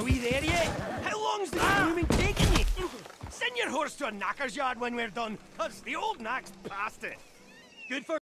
Are we there yet? How long's this blooming ah! taking you? Send your horse to a knacker's yard when we're done, cos the old knack's past it. Good for